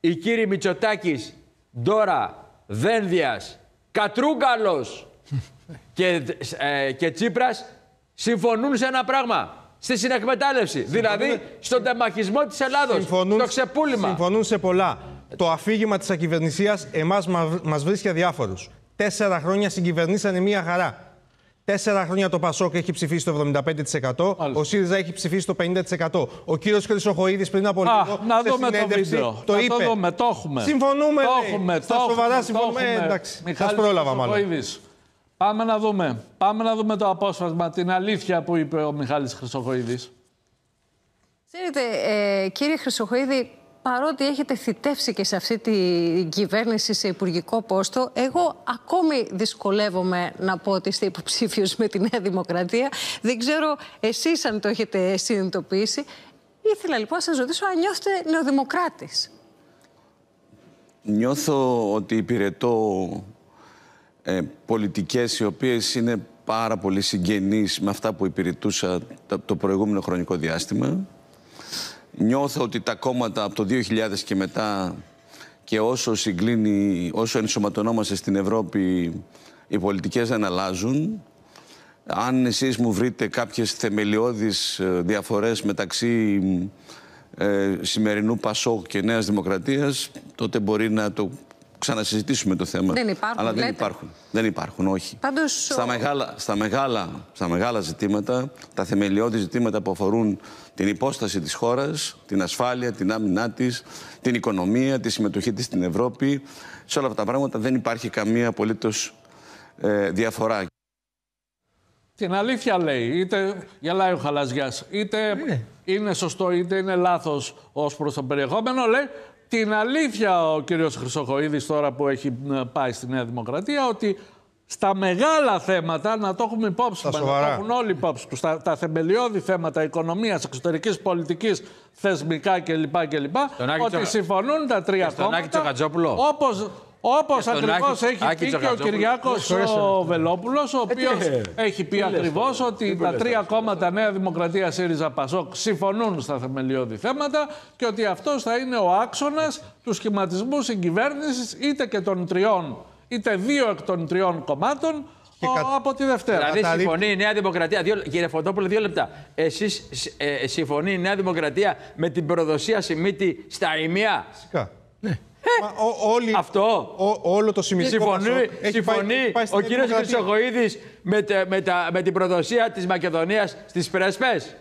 οι κύριοι Μητσοτάκης, Ντόρα, Δένδιας, Κατρούγκαλος και, ε, και Τσίπρας συμφωνούν σε ένα πράγμα. Στη συνεκμετάλλευση. Δηλαδή στον τεμαχισμό της Ελλάδος. Στο ξεπούλημα. Συμφωνούν σε πολλά. Το αφήγημα της ακυβερνησίας εμάς μας βρίσκει αδιάφορους. Τέσσερα χρόνια συγκυβερνήσανε μία χαρά. Τέσσερα χρόνια το Πασόκ έχει ψηφίσει το 75%. Ο ΣΥΡΙΖΑ έχει ψηφίσει το 50%. Ο κύριος Χρυσοχοίδης πριν από λίγο. Να δούμε το βίντεο. Το να είπε. Το δούμε, το έχουμε. Συμφωνούμε. Το έχουμε. Στα σοβαρά συμφωνούμε. Ε, εντάξει. Σας πρόλαβα μάλλον. Πάμε να δούμε. Πάμε να δούμε το απόσπασμα, την αλήθεια που είπε ο Μιχάλης Χρυσοχοίδης. Ξέρετε, ε, κύριε Χρυσοχοίδη, παρότι έχετε θητεύσει και σε αυτή την κυβέρνηση σε υπουργικό πόστο, εγώ ακόμη δυσκολεύομαι να πω ότι είστε υποψήφιος με τη Νέα Δημοκρατία. Δεν ξέρω εσείς αν το έχετε συνειδητοποιήσει. Ήθελα λοιπόν να σας ρωτήσω αν νιώθετε νεοδημοκράτης. Νιώθω ότι υπηρετώ ε, πολιτικές οι οποίες είναι πάρα πολύ συγγενείς με αυτά που υπηρετούσα το προηγούμενο χρονικό διάστημα. Νιώθω ότι τα κόμματα από το 2000 και μετά και όσο συγκλίνει, όσο ενσωματωνόμαστε στην Ευρώπη, οι πολιτικές δεν αλλάζουν. Αν εσείς μου βρείτε κάποιες θεμελιώδεις ε, διαφορές μεταξύ ε, σημερινού Πασόκ και Νέας Δημοκρατίας, τότε μπορεί να το ξανασυζητήσουμε το θέμα. Δεν υπάρχουν, Αλλά δεν λέτε. υπάρχουν. Δεν υπάρχουν, όχι. Πάντως, στα, ο- μεγάλα, στα, μεγάλα, στα μεγάλα ζητήματα, τα θεμελιώδη ζητήματα που αφορούν την υπόσταση της χώρας, την ασφάλεια, την άμυνά της, την οικονομία, τη συμμετοχή της στην Ευρώπη, σε όλα αυτά τα πράγματα δεν υπάρχει καμία απολύτως ε, διαφορά. Την αλήθεια λέει, είτε γελάει ο Χαλαζιάς, είτε είναι σωστό είτε είναι λάθος ως προς το περιεχόμενο, λέει την αλήθεια ο κύριος Χρυσοχοίδης τώρα που έχει ε, πάει στη Νέα Δημοκρατία ότι στα μεγάλα θέματα, να το έχουμε υπόψη Στα μας, να σοβαρά. το έχουν όλοι υπόψη τους, τα, τα θεμελιώδη θέματα οικονομίας, εξωτερικής πολιτικής, θεσμικά κλπ. κλπ Τον Άκη ότι Τσο- συμφωνούν τα τρία Και στον κόμματα. Άκη Τσοχατζόπουλο. Όπως, όπως Και στον ακριβώς Άκη- έχει Άκη πει και ο Τσοχατζόπουλο. Κυριάκος ο Βελόπουλος, ο οποίος έχει πει ακριβώς ότι τα τρία κόμματα Νέα Δημοκρατία, ΣΥΡΙΖΑ, ΠΑΣΟΚ συμφωνούν στα θεμελιώδη θέματα και ότι αυτός θα είναι ο άξονας του σχηματισμού συγκυβέρνησης είτε και των τριών, είτε δύο εκ των τριών κομμάτων ο, κα- από τη Δευτέρα. Δηλαδή Καταρρίπτει. συμφωνεί η Νέα Δημοκρατία. Δύο, κύριε Φωτόπουλο, δύο λεπτά. Εσείς ε, συμφωνεί η Νέα Δημοκρατία με την προδοσία Σιμίτη στα ημεία; Φυσικά. Μα ο- όλοι- Αυτό. ο- όλο το σημαντικό Συμφωνεί, Πασόκ έχει συμφωνεί πάει- πάει στη ο Νέα κύριος Δημοκρατία. Χρυσοχοίδης με, τε- με, τα- με την προδοσία της Μακεδονίας στις Πρέσπες.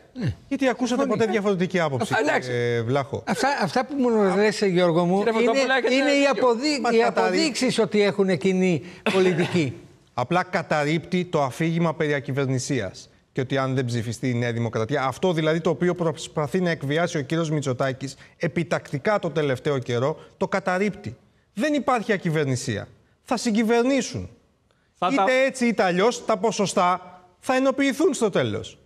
Γιατί ακούσατε ποτέ διαφορετική άποψη, Α, εντάξει. ε, Βλάχο; Αυτά, αυτά που μου λες, Γιώργο μου, Κύριε Φωτόπουλε, είναι, έχετε είναι οι, δίκιο. αποδεί, Μα οι καταρρί- αποδείξεις ότι έχουν κοινή πολιτική. Απλά καταρρύπτει το αφήγημα περί ακυβερνησίας. Και ότι αν δεν ψηφιστεί η Νέα Δημοκρατία, αυτό δηλαδή το οποίο προσπαθεί να εκβιάσει ο κύριος Μητσοτάκης επιτακτικά το τελευταίο καιρό, το καταρρύπτει. Δεν υπάρχει ακυβερνησία. Θα συγκυβερνήσουν. Θα είτε τα- έτσι είτε αλλιώς τα ποσοστά θα ενοποιηθούν στο τέλος.